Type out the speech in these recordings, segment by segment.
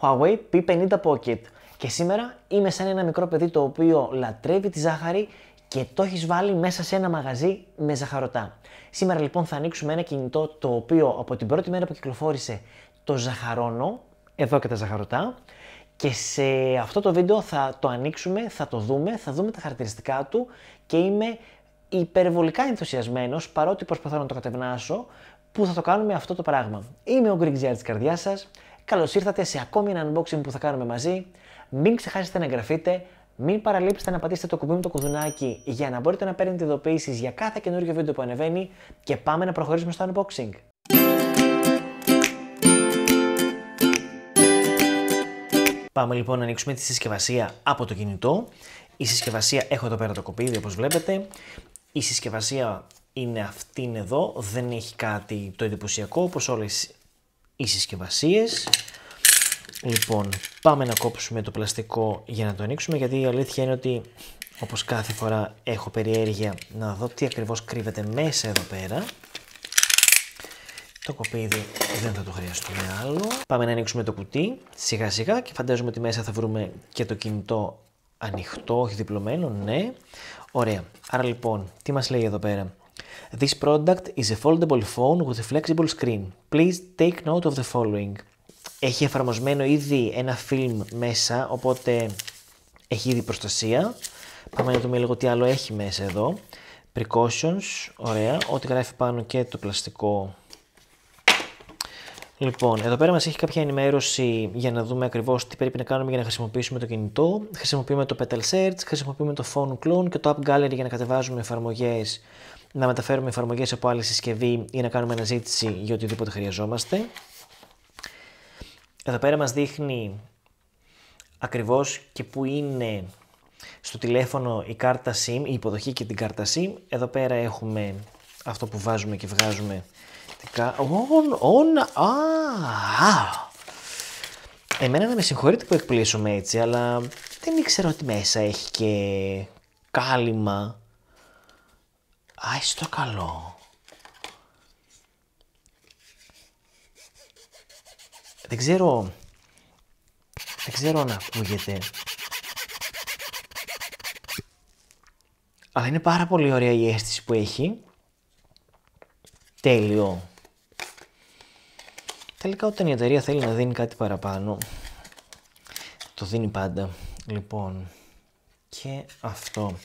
Huawei P50 Pocket. Και σήμερα είμαι σαν ένα μικρό παιδί το οποίο λατρεύει τη ζάχαρη και το έχεις βάλει μέσα σε ένα μαγαζί με ζαχαρωτά. Σήμερα λοιπόν θα ανοίξουμε ένα κινητό το οποίο από την πρώτη μέρα που κυκλοφόρησε το ζαχαρώνω, εδώ και τα ζαχαρωτά, και σε αυτό το βίντεο θα το ανοίξουμε, θα το δούμε, θα δούμε τα χαρακτηριστικά του και είμαι υπερβολικά ενθουσιασμένος παρότι προσπαθώ να το κατευνάσω που θα το κάνουμε αυτό το πράγμα. Είμαι ο Greek της καρδιάς σας, καλώς ήρθατε σε ακόμη ένα unboxing που θα κάνουμε μαζί. Μην ξεχάσετε να εγγραφείτε, μην παραλείψετε να πατήσετε το κουμπί με το κουδουνάκι για να μπορείτε να παίρνετε ειδοποιήσεις για κάθε καινούργιο βίντεο που ανεβαίνει και πάμε να προχωρήσουμε στο unboxing. Πάμε λοιπόν να ανοίξουμε τη συσκευασία από το κινητό. Η συσκευασία, έχω εδώ πέρα το κοπίδι όπως βλέπετε. Η συσκευασία είναι αυτήν εδώ, δεν έχει κάτι το εντυπωσιακό όπως όλες οι συσκευασίες. Λοιπόν, πάμε να κόψουμε το πλαστικό για να το ανοίξουμε γιατί η αλήθεια είναι ότι όπως κάθε φορά έχω περιέργεια να δω τι ακριβώς κρύβεται μέσα εδώ πέρα. Το κοπίδι δεν θα το χρειαστούμε άλλο. Πάμε να ανοίξουμε το κουτί σιγά σιγά και φαντάζομαι ότι μέσα θα βρούμε και το κινητό ανοιχτό, όχι διπλωμένο, ναι. Ωραία. Άρα λοιπόν, τι μας λέει εδώ πέρα; This product is a foldable phone with a flexible screen. Please take note of the following. Έχει εφαρμοσμένο ήδη ένα film μέσα, οπότε έχει ήδη προστασία. Πάμε να δούμε λίγο τι άλλο έχει μέσα εδώ. Precautions, ωραία. Ό,τι γράφει πάνω και το πλαστικό Λοιπόν, εδώ πέρα μας έχει κάποια ενημέρωση για να δούμε ακριβώς τι πρέπει να κάνουμε για να χρησιμοποιήσουμε το κινητό. Χρησιμοποιούμε το Petal Search, χρησιμοποιούμε το Phone Clone και το App Gallery για να κατεβάζουμε εφαρμογές, να μεταφέρουμε εφαρμογές από άλλη συσκευή ή να κάνουμε αναζήτηση για οτιδήποτε χρειαζόμαστε. Εδώ πέρα μας δείχνει ακριβώς και που είναι στο τηλέφωνο η κάρτα SIM, η υποδοχή και την κάρτα SIM. Εδώ πέρα έχουμε αυτό που βάζουμε και βγάζουμε ον, α, Εμένα να με συγχωρείτε που εκπλήσουμε έτσι, αλλά δεν ήξερα ότι μέσα έχει και κάλυμα. Α, το καλό. Δεν ξέρω, δεν ξέρω αν ακούγεται. Αλλά είναι πάρα πολύ ωραία η αίσθηση που έχει. Τέλειο. Τελικά όταν η εταιρεία θέλει να δίνει κάτι παραπάνω, το δίνει πάντα. Λοιπόν, και αυτό.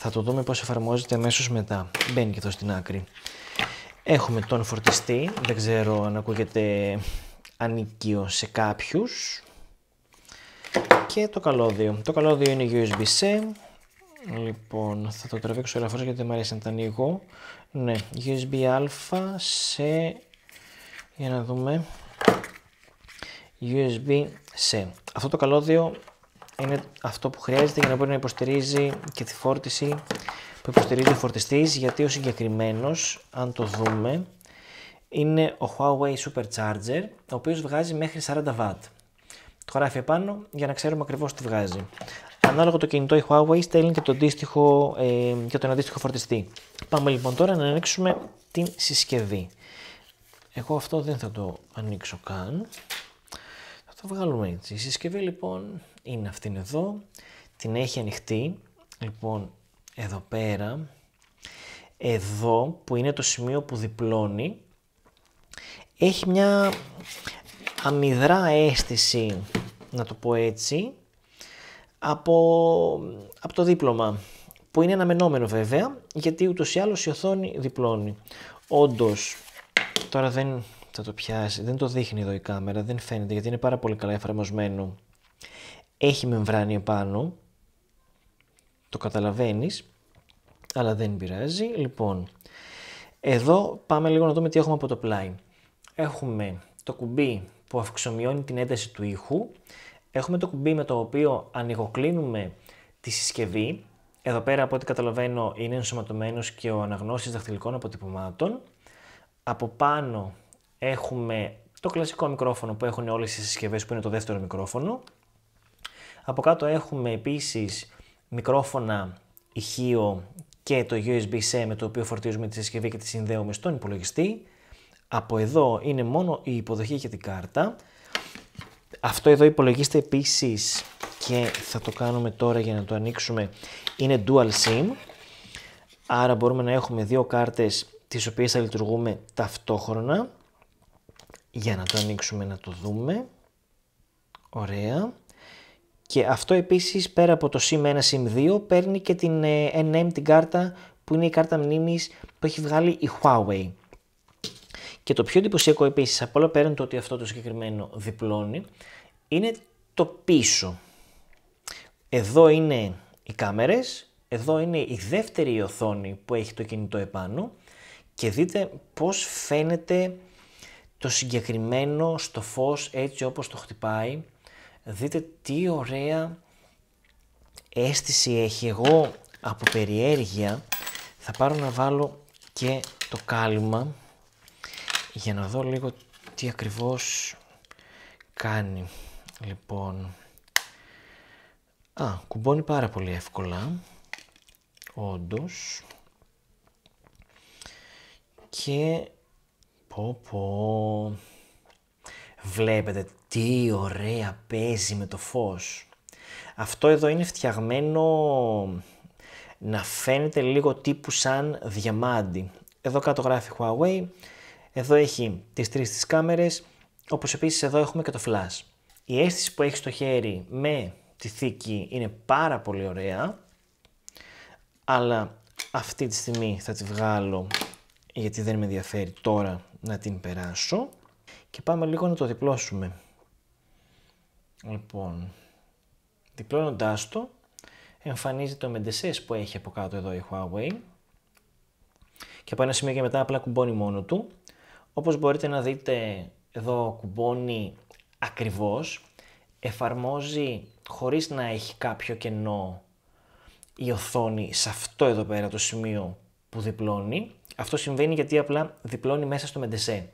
Θα το δούμε πώς εφαρμόζεται αμέσως μετά. Μπαίνει και εδώ στην άκρη. Έχουμε τον φορτιστή, δεν ξέρω αν ακούγεται ανίκιο σε κάποιους. Και το καλώδιο. Το καλώδιο είναι USB-C. Λοιπόν, θα το τραβήξω ελαφρώς γιατί δεν μου αρέσει να τα ανοίγω. Ναι, USB-A σε για να δούμε. USB-C. Αυτό το καλώδιο είναι αυτό που χρειάζεται για να μπορεί να υποστηρίζει και τη φόρτιση που υποστηρίζει ο φορτιστής γιατί ο συγκεκριμένος, αν το δούμε, είναι ο Huawei Supercharger, ο οποίος βγάζει μέχρι 40W. Το γράφει επάνω για να ξέρουμε ακριβώς τι βγάζει. Ανάλογα το κινητό η Huawei στέλνει και, το αντίστοιχο, ε, και τον αντίστοιχο φορτιστή. Πάμε λοιπόν τώρα να ανοίξουμε την συσκευή. Εγώ αυτό δεν θα το ανοίξω καν. Θα το βγάλουμε έτσι. Η συσκευή λοιπόν είναι αυτήν εδώ. Την έχει ανοιχτή. Λοιπόν, εδώ πέρα. Εδώ που είναι το σημείο που διπλώνει. Έχει μια αμυδρά αίσθηση, να το πω έτσι, από, από το δίπλωμα. Που είναι αναμενόμενο βέβαια, γιατί ούτως ή άλλως η οθόνη διπλώνει. Όντως, Τώρα δεν θα το πιάσει, δεν το δείχνει εδώ η κάμερα, δεν φαίνεται γιατί είναι πάρα πολύ καλά εφαρμοσμένο. Έχει μεμβράνη επάνω, το καταλαβαίνεις, αλλά δεν πειράζει. Λοιπόν, εδώ πάμε λίγο να δούμε τι έχουμε από το πλάι. Έχουμε το κουμπί που αυξομειώνει την ένταση του ήχου. Έχουμε το κουμπί με το οποίο ανοιγοκλίνουμε τη συσκευή. Εδώ πέρα από ό,τι καταλαβαίνω είναι ενσωματωμένος και ο αναγνώστης δαχτυλικών αποτυπωμάτων. Από πάνω έχουμε το κλασικό μικρόφωνο που έχουν όλες οι συσκευές που είναι το δεύτερο μικρόφωνο. Από κάτω έχουμε επίσης μικρόφωνα ηχείο και το USB-C με το οποίο φορτίζουμε τη συσκευή και τη συνδέουμε στον υπολογιστή. Από εδώ είναι μόνο η υποδοχή για την κάρτα. Αυτό εδώ υπολογίστε επίσης και θα το κάνουμε τώρα για να το ανοίξουμε. Είναι dual SIM, άρα μπορούμε να έχουμε δύο κάρτες τις οποίες θα λειτουργούμε ταυτόχρονα. Για να το ανοίξουμε να το δούμε. Ωραία. Και αυτό επίσης πέρα από το SIM 1, SIM 2 παίρνει και την ε, NM την κάρτα που είναι η κάρτα μνήμης που έχει βγάλει η Huawei. Και το πιο εντυπωσιακό επίσης από όλα πέραν το ότι αυτό το συγκεκριμένο διπλώνει είναι το πίσω. Εδώ είναι οι κάμερες, εδώ είναι η δεύτερη οθόνη που έχει το κινητό επάνω και δείτε πώς φαίνεται το συγκεκριμένο στο φως έτσι όπως το χτυπάει. Δείτε τι ωραία αίσθηση έχει. Εγώ από περιέργεια θα πάρω να βάλω και το κάλυμα για να δω λίγο τι ακριβώς κάνει. Λοιπόν, α, κουμπώνει πάρα πολύ εύκολα, όντως, και πω πω, βλέπετε τι ωραία παίζει με το φως. Αυτό εδώ είναι φτιαγμένο να φαίνεται λίγο τύπου σαν διαμάντι. Εδώ κάτω γράφει Huawei, εδώ έχει τις τρεις τις κάμερες, όπως επίσης εδώ έχουμε και το flash. Η αίσθηση που έχει στο χέρι με τη θήκη είναι πάρα πολύ ωραία, αλλά αυτή τη στιγμή θα τη βγάλω γιατί δεν με ενδιαφέρει τώρα να την περάσω και πάμε λίγο να το διπλώσουμε. Λοιπόν, διπλώνοντάς το εμφανίζεται το μεντεσές που έχει από κάτω εδώ η Huawei και από ένα σημείο και μετά απλά κουμπώνει μόνο του όπως μπορείτε να δείτε εδώ κουμπώνει ακριβώς, εφαρμόζει χωρίς να έχει κάποιο κενό η οθόνη σε αυτό εδώ πέρα το σημείο που διπλώνει. Αυτό συμβαίνει γιατί απλά διπλώνει μέσα στο μεντεσέ.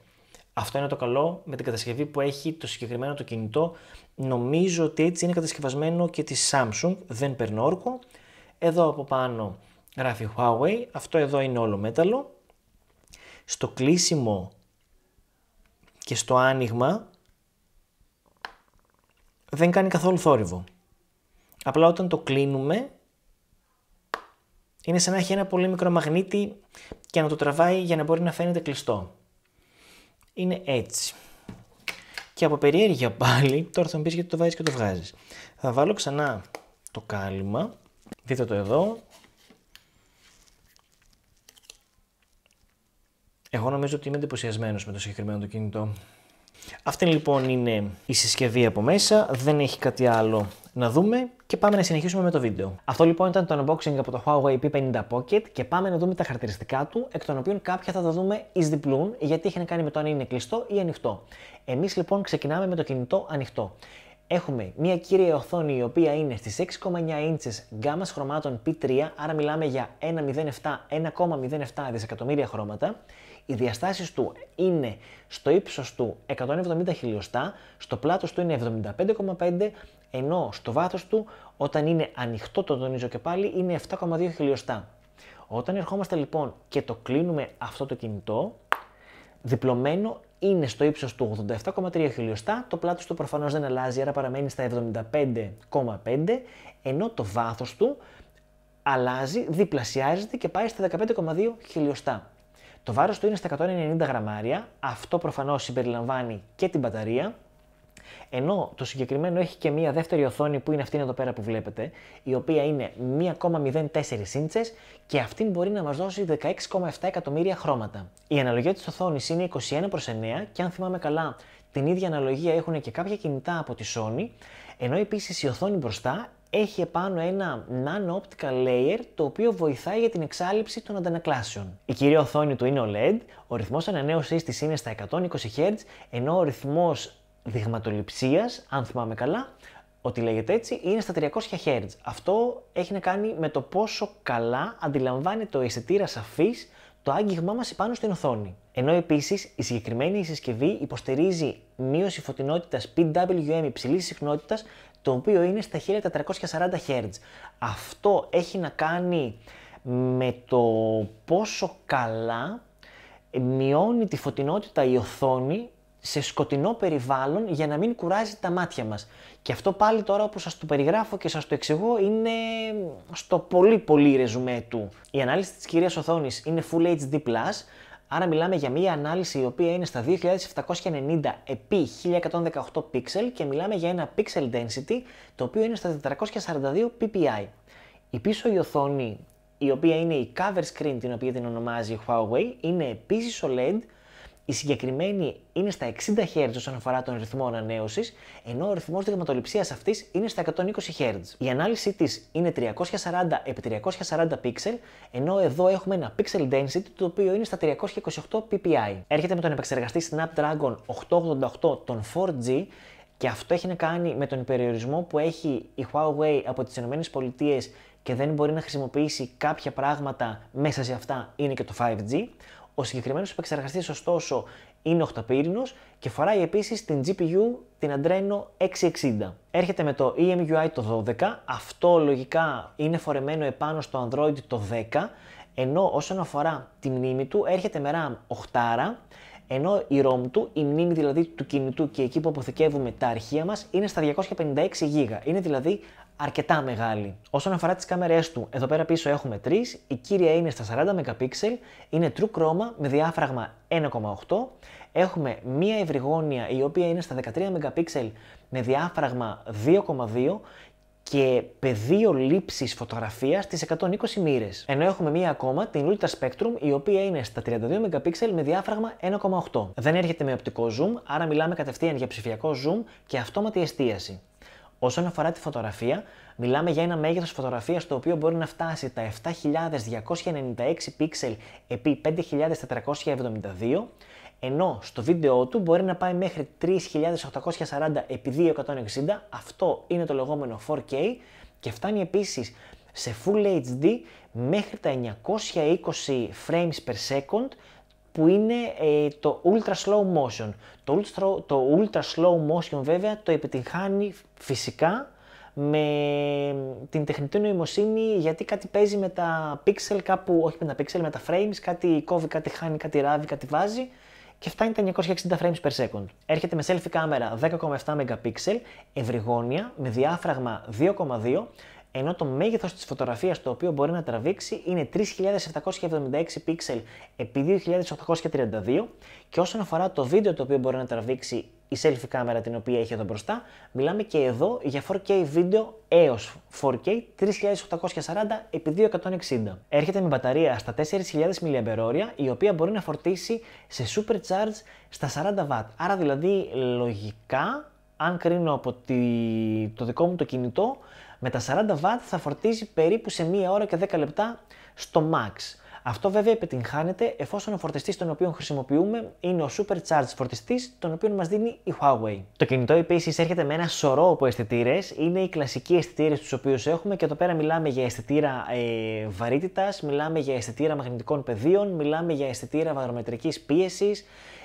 Αυτό είναι το καλό με την κατασκευή που έχει το συγκεκριμένο το κινητό. Νομίζω ότι έτσι είναι κατασκευασμένο και τη Samsung, δεν παίρνω όρκο. Εδώ από πάνω γράφει Huawei, αυτό εδώ είναι όλο μέταλλο. Στο κλείσιμο και στο άνοιγμα δεν κάνει καθόλου θόρυβο. Απλά όταν το κλείνουμε είναι σαν να έχει ένα πολύ μικρό μαγνήτη και να το τραβάει για να μπορεί να φαίνεται κλειστό. Είναι έτσι. Και από περιέργεια πάλι, τώρα θα μου πεις γιατί το βάζεις και το βγάζεις. Θα βάλω ξανά το κάλυμα, δείτε το εδώ, Εγώ νομίζω ότι είμαι εντυπωσιασμένος με το συγκεκριμένο το κινητό. Αυτή λοιπόν είναι η συσκευή από μέσα, δεν έχει κάτι άλλο να δούμε και πάμε να συνεχίσουμε με το βίντεο. Αυτό λοιπόν ήταν το unboxing από το Huawei P50 Pocket και πάμε να δούμε τα χαρακτηριστικά του, εκ των οποίων κάποια θα τα δούμε εις διπλούν, γιατί έχει να κάνει με το αν είναι κλειστό ή ανοιχτό. Εμείς λοιπόν ξεκινάμε με το κινητό ανοιχτό. Έχουμε μια κύρια οθόνη η οποία είναι στις 6,9 inches γκάμας χρωμάτων P3, άρα μιλάμε για 1,07 δισεκατομμύρια χρώματα. Οι διαστάσεις του είναι στο ύψος του 170 χιλιοστά, στο πλάτος του είναι 75,5, ενώ στο βάθος του όταν είναι ανοιχτό το τονίζω και πάλι είναι 7,2 χιλιοστά. Όταν ερχόμαστε λοιπόν και το κλείνουμε αυτό το κινητό, διπλωμένο είναι στο ύψος του 87,3 χιλιοστά, το πλάτος του προφανώς δεν αλλάζει, άρα παραμένει στα 75,5, ενώ το βάθος του αλλάζει, διπλασιάζεται και πάει στα 15,2 χιλιοστά. Το βάρος του είναι στα 190 γραμμάρια, αυτό προφανώς συμπεριλαμβάνει και την μπαταρία, ενώ το συγκεκριμένο έχει και μία δεύτερη οθόνη που είναι αυτή εδώ πέρα που βλέπετε, η οποία είναι 1,04 ίντσες και αυτή μπορεί να μας δώσει 16,7 εκατομμύρια χρώματα. Η αναλογία της οθόνης είναι 21 προς 9 και αν θυμάμαι καλά την ίδια αναλογία έχουν και κάποια κινητά από τη Sony, ενώ επίσης η οθόνη μπροστά έχει επάνω ένα nano optical layer το οποίο βοηθάει για την εξάλληψη των αντανακλάσεων. Η κυρία οθόνη του είναι OLED, ο ρυθμός ανανέωσής της είναι στα 120 Hz, ενώ ο ρυθμός δειγματοληψίας, αν θυμάμαι καλά, ότι λέγεται έτσι, είναι στα 300 Hz. Αυτό έχει να κάνει με το πόσο καλά αντιλαμβάνει το αισθητήρα σαφής το άγγιγμά μας πάνω στην οθόνη. Ενώ επίσης η συγκεκριμένη συσκευή υποστηρίζει μείωση φωτεινότητας PWM υψηλής συχνότητας το οποίο είναι στα 1440 Hz. Αυτό έχει να κάνει με το πόσο καλά μειώνει τη φωτεινότητα η οθόνη σε σκοτεινό περιβάλλον για να μην κουράζει τα μάτια μας. Και αυτό πάλι τώρα όπως σας το περιγράφω και σας το εξηγώ είναι στο πολύ πολύ ρεζουμέ του. Η ανάλυση της κυρίας οθόνης είναι Full HD+, άρα μιλάμε για μια ανάλυση η οποία είναι στα 2790 επί 1118 pixel και μιλάμε για ένα pixel density το οποίο είναι στα 442 ppi. Η πίσω η οθόνη η οποία είναι η cover screen την οποία την ονομάζει η Huawei είναι επίσης OLED η συγκεκριμένη είναι στα 60 Hz όσον αφορά τον ρυθμό ανανέωσης, ενώ ο ρυθμός δειγματοληψίας αυτής είναι στα 120 Hz. Η ανάλυση της είναι 340 x 340 pixel, ενώ εδώ έχουμε ένα pixel density το οποίο είναι στα 328 ppi. Έρχεται με τον επεξεργαστή Snapdragon 888 των 4G και αυτό έχει να κάνει με τον περιορισμό που έχει η Huawei από τις ΗΠΑ και δεν μπορεί να χρησιμοποιήσει κάποια πράγματα μέσα σε αυτά είναι και το 5G. Ο συγκεκριμένος επεξεργαστής, ωστόσο, είναι οχταπύρινος και φοράει επίσης την GPU την Adreno 660. Έρχεται με το EMUI το 12, αυτό λογικά είναι φορεμένο επάνω στο Android το 10, ενώ όσον αφορά τη μνήμη του έρχεται με RAM 8, ενώ η ROM του, η μνήμη δηλαδή του κινητού και εκεί που αποθηκεύουμε τα αρχεία μας, είναι στα 256 GB. Είναι δηλαδή αρκετά μεγάλη. Όσον αφορά τις κάμερές του, εδώ πέρα πίσω έχουμε τρεις, η κύρια είναι στα 40 MP, είναι True Chroma με διάφραγμα 1,8, έχουμε μία ευρυγόνια η οποία είναι στα 13 MP με διάφραγμα 2,2 και πεδίο λήψης φωτογραφίας στις 120 μοίρες. Ενώ έχουμε μία ακόμα, την Ultra Spectrum, η οποία είναι στα 32 MP με διάφραγμα 1,8. Δεν έρχεται με οπτικό zoom, άρα μιλάμε κατευθείαν για ψηφιακό zoom και αυτόματη εστίαση. Όσον αφορά τη φωτογραφία, μιλάμε για ένα μέγεθος φωτογραφίας το οποίο μπορεί να φτάσει τα 7296 πίξελ επί 5472, ενώ στο βίντεο του μπορεί να πάει μέχρι 3840 επί 2160, αυτό είναι το λεγόμενο 4K και φτάνει επίσης σε Full HD μέχρι τα 920 frames per second που είναι ε, το ultra slow motion. Το ultra, το ultra slow motion βέβαια το επιτυγχάνει φυσικά με την τεχνητή νοημοσύνη γιατί κάτι παίζει με τα pixel κάπου, όχι με τα pixel, με τα frames, κάτι κόβει, κάτι χάνει, κάτι ράβει, κάτι βάζει και φτάνει τα 960 frames per second. Έρχεται με selfie κάμερα 10,7 MP, ευρυγόνια με διάφραγμα 2,2 ενώ το μέγεθος της φωτογραφίας το οποίο μπορεί να τραβήξει είναι 3776 pixel επί 2832 και όσον αφορά το βίντεο το οποίο μπορεί να τραβήξει η selfie κάμερα την οποία έχει εδώ μπροστά, μιλάμε και εδώ για 4K βίντεο έως 4K 3840 επί 2160. Έρχεται με μπαταρία στα 4000 mAh η οποία μπορεί να φορτίσει σε supercharge στα 40W. Άρα δηλαδή λογικά αν κρίνω από το δικό μου το κινητό με τα 40W θα φορτίζει περίπου σε 1 ώρα και 10 λεπτά στο max. Αυτό βέβαια επιτυγχάνεται εφόσον ο φορτιστής τον οποίο χρησιμοποιούμε είναι ο supercharged φορτιστής, τον οποίο μας δίνει η Huawei. Το κινητό επίσης έρχεται με ένα σωρό από αισθητήρες. Είναι οι κλασικοί αισθητήρες τους οποίους έχουμε και εδώ πέρα μιλάμε για αισθητήρα ε, βαρύτητας, μιλάμε για αισθητήρα μαγνητικών πεδίων, μιλάμε για αισθητήρα βαρομετρική πίεσης.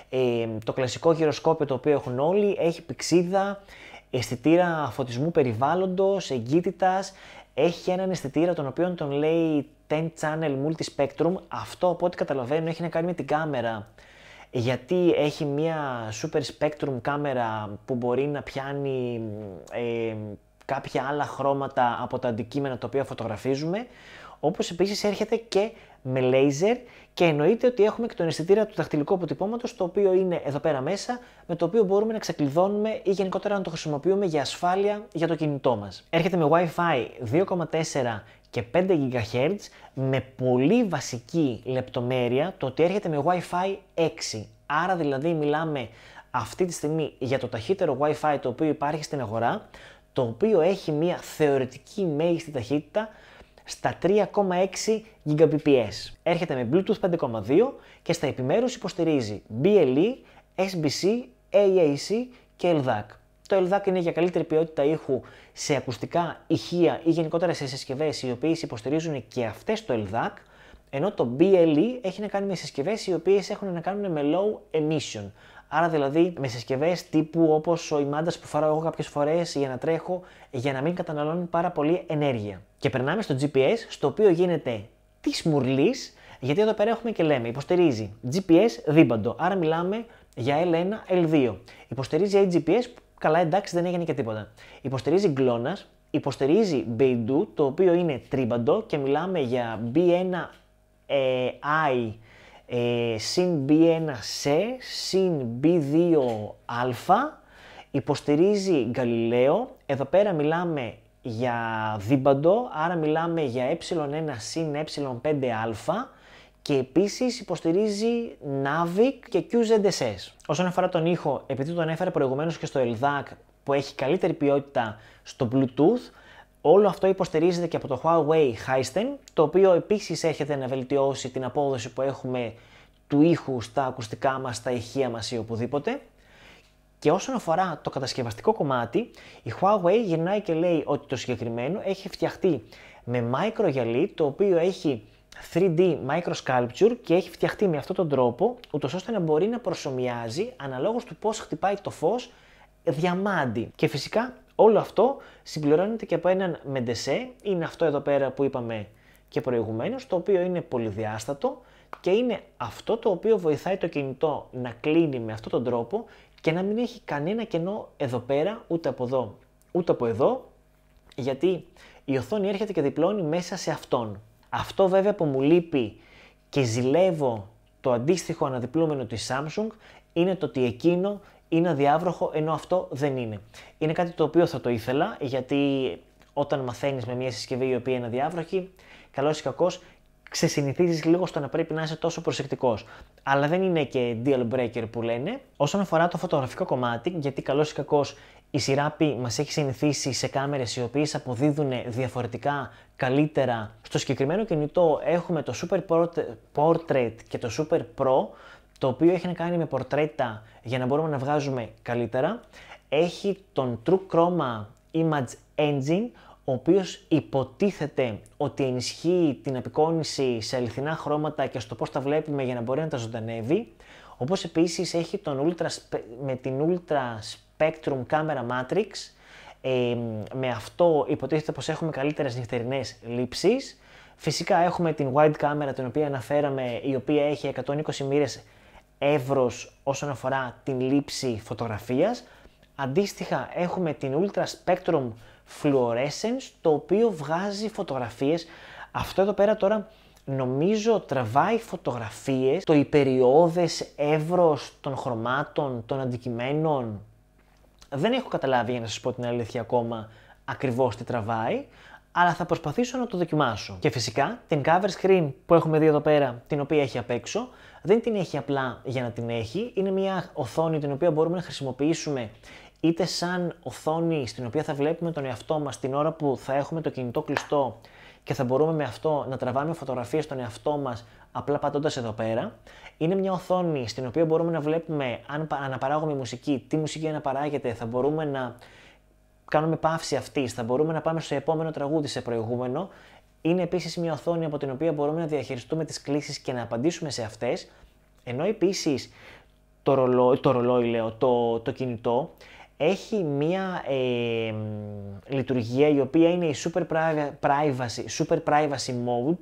Ε, το κλασικό γυροσκόπιο το οποίο έχουν όλοι έχει πηξίδα, αισθητήρα φωτισμού περιβάλλοντος, εγκύτητας, έχει έναν αισθητήρα τον οποίο τον λέει 10 channel multi-spectrum. Αυτό από ό,τι καταλαβαίνω έχει να κάνει με την κάμερα. Γιατί έχει μια super spectrum κάμερα που μπορεί να πιάνει ε, κάποια άλλα χρώματα από τα αντικείμενα τα οποία φωτογραφίζουμε. Όπως επίσης έρχεται και με laser και εννοείται ότι έχουμε και τον αισθητήρα του δαχτυλικού αποτυπώματος, το οποίο είναι εδώ πέρα μέσα, με το οποίο μπορούμε να ξεκλειδώνουμε ή γενικότερα να το χρησιμοποιούμε για ασφάλεια για το κινητό μας. Έρχεται με Wi-Fi 2,4 και 5 GHz με πολύ βασική λεπτομέρεια το ότι έρχεται με Wi-Fi 6. Άρα δηλαδή μιλάμε αυτή τη στιγμή για το ταχύτερο Wi-Fi το οποίο υπάρχει στην αγορά, το οποίο έχει μια θεωρητική μέγιστη ταχύτητα στα 3,6 Gbps. Έρχεται με Bluetooth 5,2 και στα επιμέρους υποστηρίζει BLE, SBC, AAC και LDAC. Το LDAC είναι για καλύτερη ποιότητα ήχου σε ακουστικά ηχεία ή γενικότερα σε συσκευές οι οποίες υποστηρίζουν και αυτές το LDAC, ενώ το BLE έχει να κάνει με συσκευές οι οποίες έχουν να κάνουν με low emission. Άρα δηλαδή με συσκευές τύπου όπως ο ημάντα που φοράω εγώ κάποιες φορές για να τρέχω για να μην καταναλώνει πάρα πολύ ενέργεια. Και περνάμε στο GPS, στο οποίο γίνεται της μουρλής, γιατί εδώ πέρα έχουμε και λέμε υποστηρίζει GPS δίπαντο. Άρα μιλάμε για L1, L2. Υποστηρίζει AGPS, καλά εντάξει δεν έγινε και τίποτα. Υποστηρίζει GLONASS, υποστηρίζει Beidou, το οποίο είναι τρίμπαντο και μιλάμε για B1i ε, ε, συν B1C συν B2α, υποστηρίζει Galileo, εδώ πέρα μιλάμε για δίμπαντο, άρα μιλάμε για ε1 συν ε5α και επίσης υποστηρίζει Navic και QZSS. Όσον αφορά τον ήχο, επειδή τον έφερε προηγουμένως και στο LDAC που έχει καλύτερη ποιότητα στο Bluetooth, όλο αυτό υποστηρίζεται και από το Huawei Hisense, το οποίο επίσης έρχεται να βελτιώσει την απόδοση που έχουμε του ήχου στα ακουστικά μας, στα ηχεία μας ή οπουδήποτε. Και όσον αφορά το κατασκευαστικό κομμάτι, η Huawei γυρνάει και λέει ότι το συγκεκριμένο έχει φτιαχτεί με micro γυαλί, το οποίο έχει 3D micro sculpture και έχει φτιαχτεί με αυτόν τον τρόπο, ούτως ώστε να μπορεί να προσωμιάζει αναλόγως του πώς χτυπάει το φως διαμάντι. Και φυσικά όλο αυτό συμπληρώνεται και από έναν μεντεσέ, είναι αυτό εδώ πέρα που είπαμε και προηγουμένως, το οποίο είναι πολυδιάστατο και είναι αυτό το οποίο βοηθάει το κινητό να κλείνει με αυτόν τον τρόπο και να μην έχει κανένα κενό εδώ πέρα, ούτε από εδώ, ούτε από εδώ, γιατί η οθόνη έρχεται και διπλώνει μέσα σε αυτόν. Αυτό βέβαια που μου λείπει και ζηλεύω το αντίστοιχο αναδιπλούμενο της Samsung είναι το ότι εκείνο είναι αδιάβροχο ενώ αυτό δεν είναι. Είναι κάτι το οποίο θα το ήθελα γιατί όταν μαθαίνεις με μια συσκευή η οποία είναι αδιάβροχη, καλώς ή κακώς ξεσυνηθίζεις λίγο στο να πρέπει να είσαι τόσο προσεκτικός. Αλλά δεν είναι και deal breaker που λένε. Όσον αφορά το φωτογραφικό κομμάτι, γιατί καλώς ή κακώς η σειρά P μας έχει συνηθίσει σε κάμερες οι οποίες αποδίδουν διαφορετικά καλύτερα. Στο συγκεκριμένο κινητό έχουμε το Super Portrait και το Super Pro, το οποίο έχει να κάνει με πορτρέτα για να μπορούμε να βγάζουμε καλύτερα. Έχει τον True Chroma Image Engine, ο οποίος υποτίθεται ότι ενισχύει την απεικόνηση σε αληθινά χρώματα και στο πώς τα βλέπουμε για να μπορεί να τα ζωντανεύει. Όπως επίσης έχει τον Ultra, με την Ultra Spectrum Camera Matrix, ε, με αυτό υποτίθεται πως έχουμε καλύτερες νυχτερινές λήψεις. Φυσικά έχουμε την wide camera την οποία αναφέραμε, η οποία έχει 120 μοίρες εύρος όσον αφορά την λήψη φωτογραφίας. Αντίστοιχα έχουμε την Ultra Spectrum Fluorescence, το οποίο βγάζει φωτογραφίες. Αυτό εδώ πέρα τώρα νομίζω τραβάει φωτογραφίες, το υπεριόδες εύρος των χρωμάτων, των αντικειμένων. Δεν έχω καταλάβει για να σας πω την αλήθεια ακόμα ακριβώς τι τραβάει, αλλά θα προσπαθήσω να το δοκιμάσω. Και φυσικά την cover screen που έχουμε δει εδώ πέρα, την οποία έχει απ' έξω, δεν την έχει απλά για να την έχει, είναι μια οθόνη την οποία μπορούμε να χρησιμοποιήσουμε είτε σαν οθόνη στην οποία θα βλέπουμε τον εαυτό μας την ώρα που θα έχουμε το κινητό κλειστό και θα μπορούμε με αυτό να τραβάμε φωτογραφίες στον εαυτό μας απλά πατώντας εδώ πέρα. Είναι μια οθόνη στην οποία μπορούμε να βλέπουμε αν αναπαράγουμε μουσική, τι μουσική αναπαράγεται, θα μπορούμε να κάνουμε παύση αυτής, θα μπορούμε να πάμε στο επόμενο τραγούδι σε προηγούμενο. Είναι επίσης μια οθόνη από την οποία μπορούμε να διαχειριστούμε τις κλήσεις και να απαντήσουμε σε αυτές, ενώ επίσης το ρολόι, το ρολόι λέω, το, το κινητό, έχει μία ε, λειτουργία η οποία είναι η super privacy, super privacy mode,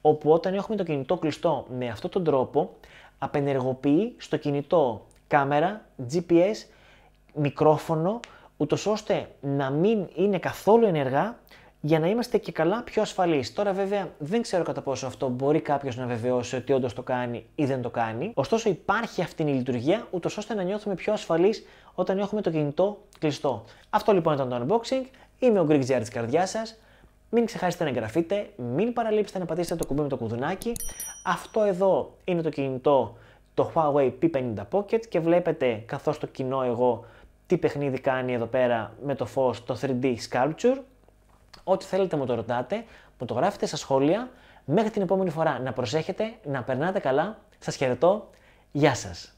όπου όταν έχουμε το κινητό κλειστό με αυτόν τον τρόπο, απενεργοποιεί στο κινητό κάμερα, GPS, μικρόφωνο, ούτως ώστε να μην είναι καθόλου ενεργά για να είμαστε και καλά πιο ασφαλείς. Τώρα, βέβαια, δεν ξέρω κατά πόσο αυτό μπορεί κάποιος να βεβαιώσει ότι όντως το κάνει ή δεν το κάνει. Ωστόσο, υπάρχει αυτή η λειτουργία, ούτως ώστε να νιώθουμε πιο ασφαλείς όταν έχουμε το κινητό κλειστό. Αυτό λοιπόν ήταν το unboxing. Είμαι ο Greek GR της καρδιάς σας. Μην ξεχάσετε να εγγραφείτε, μην παραλείψετε να πατήσετε το κουμπί με το κουδουνάκι. Αυτό εδώ είναι το κινητό, το Huawei P50 Pocket και βλέπετε καθώς το κοινό εγώ τι παιχνίδι κάνει εδώ πέρα με το φως το 3D Sculpture. Ό,τι θέλετε μου το ρωτάτε, μου το γράφετε στα σχόλια. Μέχρι την επόμενη φορά να προσέχετε, να περνάτε καλά. Σας χαιρετώ. Γεια σας.